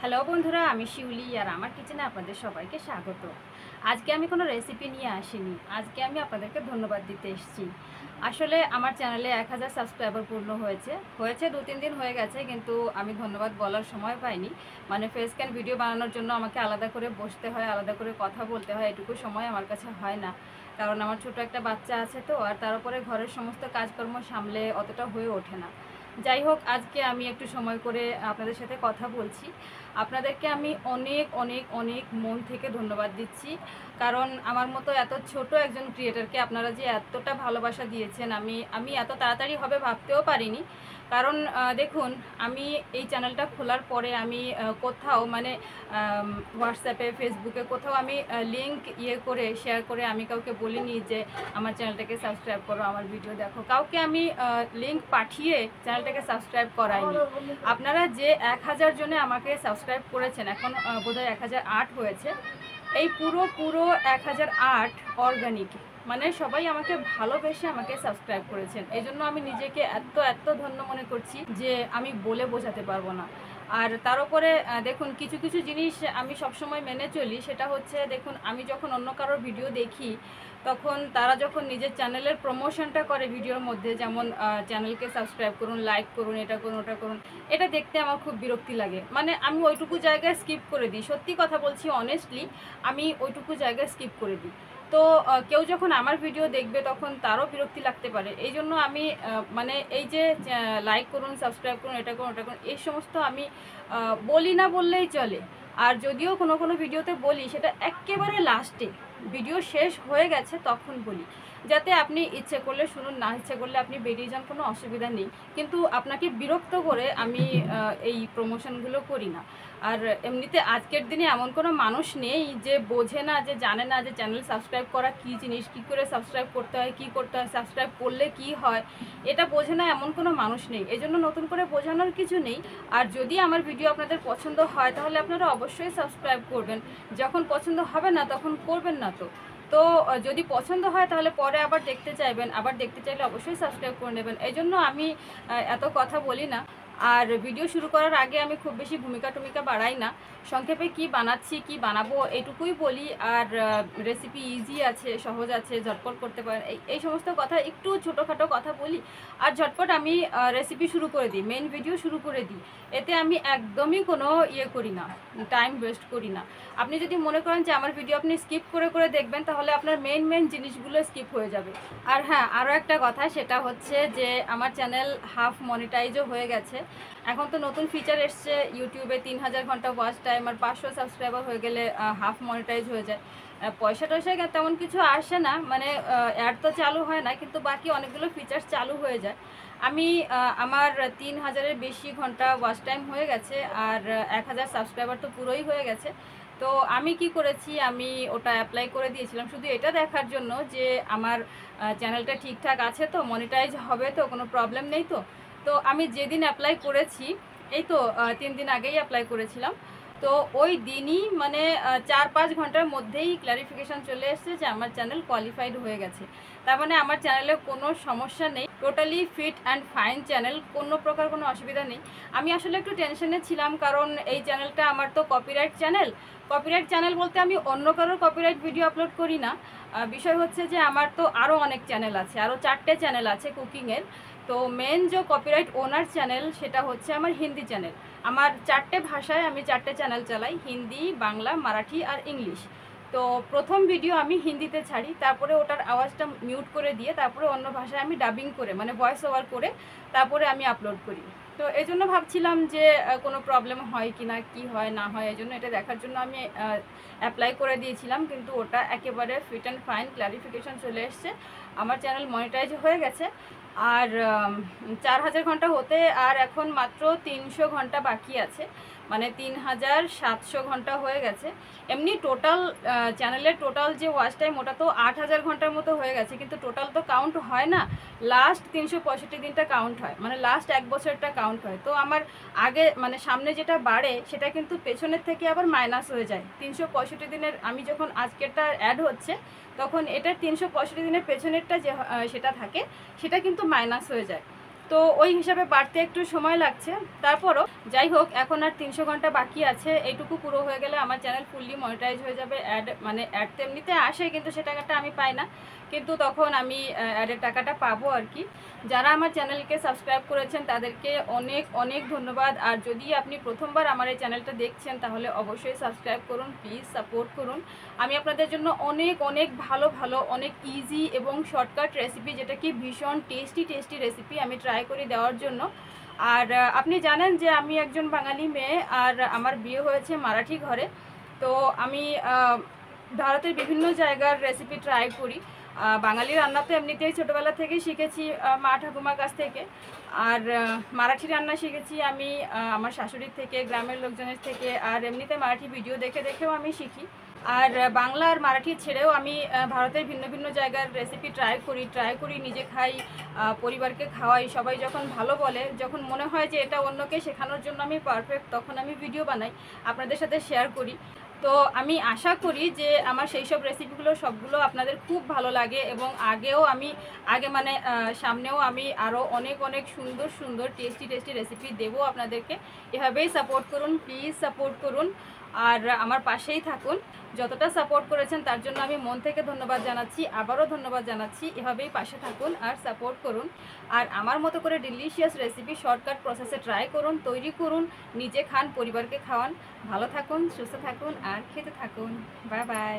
Hello বন্ধুরা, আমি শিউলি আর আমার কিচেনে আপনাদের সবাইকে স্বাগত। আজকে আমি কোনো রেসিপি নিয়ে আসিনি, আজকে আমি আপনাদেরকে ধন্যবাদ দিতে এসেছি। আসলে আমার চ্যানেলে এক হাজার সাবস্ক্রাইবার পূর্ণ হয়েছে হয়েছে দু তিন দিন হয়ে গেছে, কিন্তু আমি ধন্যবাদ বলার সময় পাইনি। মানে ফেস ক্যান ভিডিও বানানোর জন্য আমাকে আলাদা করে বসতে হয়, আলাদা করে কথা বলতে হয়, এটুকু সময় আমার কাছে হয় না। কারণ আমার ছোট একটা বাচ্চা আছে তো, আর তার উপরে ঘরের সমস্ত কাজকর্ম সামলে অতটা হয়ে ওঠে না। যাই হোক, আজকে আমি একটু সময় করে আপনাদের সাথে কথা বলছি। আপনাদেরকে আমি অনেক অনেক অনেক মন থেকে ধন্যবাদ দিচ্ছি। কারণ আমার মতো এত ছোট একজন ক্রিয়েটারকে আপনারা যে এতটা ভালোবাসা দিয়েছেন, আমি আমি এত তাড়াতাড়ি হবে ভাবতেও পারিনি। কারণ দেখুন, আমি এই চ্যানেলটা খোলার পরে আমি কোথাও মানে হোয়াটসঅ্যাপে, ফেসবুকে কোথাও আমি লিঙ্ক ইয়ে করে শেয়ার করে আমি কাউকে বলিনি যে আমার চ্যানেলটাকে সাবস্ক্রাইব করো, আমার ভিডিও দেখো। কাউকে আমি লিঙ্ক পাঠিয়ে চ্যানেলটাকে সাবস্ক্রাইব করাইনি। আপনারা যে এক হাজার জনে আমাকে সাবস্ক্রাইব করেছেন, এখন বোধহয় এক হাজার আট হয়েছে, এই পুরো পুরো এক হাজার আট অর্গানিক মানে সবাই আমাকে ভালোবেসে আমাকে সাবস্ক্রাইব করেছেন। এই জন্য আমি নিজেকে এত এত ধন্য মনে করছি যে আমি বলে বোঝাতে পারব না। আর তার উপরে দেখুন, কিছু কিছু জিনিস আমি সবসময় মেনে চলি, সেটা হচ্ছে, দেখুন, আমি যখন অন্য কারোর ভিডিও দেখি, তখন তারা যখন নিজের চ্যানেলের প্রমোশনটা করে ভিডিওর মধ্যে, যেমন চ্যানেলকে সাবস্ক্রাইব করুন লাইক করুন, এটা করুন, ওটা করুন, এটা দেখতে আমার খুব বিরক্তি লাগে। মানে আমি ওইটুকু জায়গায় স্কিপ করে দিই। সত্যি কথা বলছি অনেস্টলি আমি ওইটুকু জায়গায় স্কিপ করে দিই। তো কেউ যখন আমার ভিডিও দেখবে তখন তারও বিরক্তি লাগতে পারে। এই জন্য আমি মানে এই যে লাইক করুন সাবস্ক্রাইব করুন, এটা করুন, ওটা করুন, এই সমস্ত আমি বলি না বললেই চলে। আর যদিও কোনো কোনো ভিডিওতে বলি, সেটা একেবারে লাস্টে ভিডিও শেষ হয়ে গেছে, তখন বলি। যাতে আপনি ইচ্ছে করলে শুনুন, না ইচ্ছে করলে আপনি বেরিয়ে যান, কোনো অসুবিধা নেই। কিন্তু আপনাকে বিরক্ত করে আমি এই প্রমোশনগুলো করি না। আর এমনিতে আজকের দিনে এমন কোনো মানুষ নেই যে বোঝে না, যে জানে না যে চ্যানেল সাবস্ক্রাইব করা কী জিনিস, কী করে সাবস্ক্রাইব করতে হয়, কী করতে হয় সাবস্ক্রাইব করলে কি হয়, এটা বোঝে না এমন কোনো মানুষ নেই। এই জন্য নতুন করে বোঝানোর কিছু নেই। আর যদি আমার ভিডিও আপনাদের পছন্দ হয়, তাহলে আপনারা অবশ্যই সাবস্ক্রাইব করবেন। যখন পছন্দ হবে না, তখন করবেন না তো। তো যদি পছন্দ হয়, তাহলে পরে আবার দেখতে চাইবেন। আবার দেখতে চাইলে অবশ্যই সাবস্ক্রাইব করে নেবেন। এই জন্য আমি এত কথা বলি না। আর ভিডিও শুরু করার আগে আমি খুব বেশি ভূমিকা টুমিকা বাড়াই না। সংক্ষেপে কি বানাচ্ছি, কি বানাবো এটুকুই বলি। আর রেসিপি ইজি আছে, সহজ আছে, ঝটপট করতে পারেন, এই সমস্ত কথা একটু ছোটোখাটো কথা বলি। আর ঝটপট আমি রেসিপি শুরু করে দিই মেন ভিডিও শুরু করে দিই। এতে আমি একদমই কোনো ইয়ে করি না টাইম ওয়েস্ট করি না। আপনি যদি মনে করেন যে আমার ভিডিও আপনি স্কিপ করে করে দেখবেন, তাহলে আপনার মেন মেন জিনিসগুলো স্কিপ হয়ে যাবে। আর হ্যাঁ আরও একটা কথা, সেটা হচ্ছে যে আমার চ্যানেল হাফ মনিটাইজও হয়ে গেছে। এখন তো নতুন ফিচার এসছে ইউটিউবে তিন হাজার ঘণ্টা ওয়াচ টাইম আর পাঁচশো সাবস্ক্রাইবার হয়ে গেলে হাফ মনিটাইজ হয়ে যায়। পয়সা টয়সা তেমন কিছু আসে না মানে অ্যাড তো চালু হয় না, কিন্তু বাকি অনেকগুলো ফিচার্স চালু হয়ে যায়। আমি আমার তিন হাজারের বেশি ঘণ্টা ওয়াচ টাইম হয়ে গেছে আর এক হাজার সাবস্ক্রাইবার তো পুরোই হয়ে গেছে। তো আমি কি করেছি, আমি ওটা অ্যাপ্লাই করে দিয়েছিলাম। শুধু এটা দেখার জন্য যে আমার চ্যানেলটা ঠিকঠাক আছে তো মনিটাইজ হবে তো, কোনো প্রবলেম নেই তো। তো আমি যেদিন অ্যাপ্লাই করেছি, এই তো তিন দিন আগেই অ্যাপ্লাই করেছিলাম। তো ওই দিনই মানে চার পাঁচ ঘণ্টার মধ্যেই ক্ল্যারিফিকেশান চলে এসেছে যে আমার চ্যানেল কোয়ালিফাইড হয়ে গেছে। তার মানে আমার চ্যানেলে কোনো সমস্যা নেই। Totally fit and fine channel কোনো প্রকার কোনো অসুবিধা নেই। আমি আসলে একটু টেনশনে ছিলাম কারণ এই চ্যানেলটা আমার তো কপিরাইট চ্যানেল কপিরাইট চ্যানেল বলতে আমি অন্য কারোর কপিরাইট ভিডিও আপলোড করি না। বিষয় হচ্ছে যে আমার তো আরও অনেক চ্যানেল আছে আরও চারটে চ্যানেল আছে কুকিংয়ের তো মেন যে কপিরাইট ওনার চ্যানেল সেটা হচ্ছে আমার হিন্দি চ্যানেল আমার চারটে ভাষায় আমি চারটে চ্যানেল চালাই, হিন্দি, বাংলা, মারাঠি আর ইংলিশ। তো প্রথম ভিডিও আমি হিন্দিতে ছাড়ি, তারপরে ওটার আওয়াজটা মিউট করে দিয়ে তারপরে অন্য ভাষায় আমি ডাবিং করে মানে ভয়েস ওভার করে তারপরে আমি আপলোড করি। তো এই জন্য ভাবছিলাম যে কোনো প্রবলেম হয় কি না, কী হয়, না হয়, এই জন্য এটা দেখার জন্য আমি অ্যাপ্লাই করে দিয়েছিলাম, কিন্তু ওটা একেবারে ফিট অ্যান্ড ফাইন ক্লারিফিকেশন চলে এসছে। আমার চ্যানেল মনিটাইজ হয়ে গেছে। আর চার হাজার ঘণ্টা হতে আর এখন মাত্র তিনশো ঘণ্টা বাকি আছে। মানে তিন হাজার সাতশো ঘণ্টা হয়ে গেছে। এমনি টোটাল চ্যানেলের টোটাল যে ওয়াচ টাইম ওটা তো আট হাজার ঘণ্টার মতো হয়ে গেছে। কিন্তু টোটাল তো কাউন্ট হয় না। লাস্ট তিনশো পঁয়ষট্টি দিনটা কাউন্ট হয়। মানে লাস্ট এক বছরটা কাউন্ট হয়। তো আমার আগে মানে সামনে যেটা বাড়ে, সেটা কিন্তু পেছনের থেকে আবার মাইনাস হয়ে যায়। তিনশো পঁয়ষট্টি দিনের, আমি যখন আজকেরটা অ্যাড হচ্ছে তখন এটার তিনশো পঁয়ষট্টি দিনের পেছনেরটা যে সেটা থাকে সেটা কিন্তু মাইনাস হয়ে যায়। তো ওই হিসাবে বাড়তে একটু সময় লাগছে। তারপরও যাই হোক, এখন আর তিনশো ঘণ্টা বাকি আছে। এইটুকু পুরো হয়ে গেলে আমার চ্যানেল ফুললি মনিটাইজ হয়ে যাবে। অ্যাড মানে অ্যাড তো এমনিতে আসে, কিন্তু সে টাকাটা আমি পাই না। কিন্তু তখন আমি অ্যাডের টাকাটা পাবো আর কি। যারা আমার চ্যানেলকে সাবস্ক্রাইব করেছেন, তাদেরকে অনেক অনেক ধন্যবাদ। আর যদি আপনি প্রথমবার আমার এই চ্যানেলটা দেখছেন, তাহলে অবশ্যই সাবস্ক্রাইব করুন প্লিজ সাপোর্ট করুন। আমি আপনাদের জন্য অনেক অনেক ভালো ভালো, অনেক ইজি এবং শর্টকাট রেসিপি যেটা কি ভীষণ টেস্টি টেস্টি রেসিপি আমি ট্রাই করে দেওয়ার জন্য। আর আপনি জানেন যে আমি একজন বাঙালি মেয়ে আর আমার বিয়ে হয়েছে মারাঠি ঘরে। তো আমি ভারতের বিভিন্ন জায়গার রেসিপি ট্রাই করি। বাঙালি রান্না তো এমনিতেই ছোটোবেলা থেকেই শিখেছি মা ঠাকুমার কাছ থেকে। আর মারাঠি রান্না শিখেছি আমি আমার শাশুড়ির থেকে, গ্রামের লোকজনের থেকে। আর এমনিতে মারাঠি ভিডিও দেখে দেখেও আমি শিখি। আর বাংলা আর মারাঠি ছেড়েও আমি ভারতের ভিন্ন ভিন্ন জায়গার রেসিপি ট্রাই করি ট্রাই করি, নিজে খাই পরিবারকে খাওয়াই, সবাই যখন ভালো বলে, যখন মনে হয় যে এটা অন্যকে শেখানোর জন্য আমি পারফেক্ট তখন আমি ভিডিও বানাই, আপনাদের সাথে শেয়ার করি। তো আমি আশা করি যে আমার সেই সব রেসিপিগুলো সবগুলো আপনাদের খুব ভালো লাগে এবং আগেও আমি, আগে মানে সামনেও আমি আরও অনেক অনেক সুন্দর সুন্দর টেস্টি টেস্টি রেসিপি দেবো আপনাদেরকে। এভাবেই সাপোর্ট করুন প্লিজ সাপোর্ট করুন। আর আমার পাশেই থাকুন। যতটা সাপোর্ট করেছেন, তার জন্য আমি মন থেকে ধন্যবাদ জানাচ্ছি। আবারও ধন্যবাদ জানাচ্ছি। এভাবেই পাশে থাকুন আর সাপোর্ট করুন। আর আমার মতো করে ডিলিশিয়াস রেসিপি শর্টকাট প্রসেসে ট্রাই করুন, তৈরি করুন, নিজে খান, পরিবারকে খাওয়ান। ভালো থাকুন, সুস্থ থাকুন আর খেতে থাকুন। Bye bye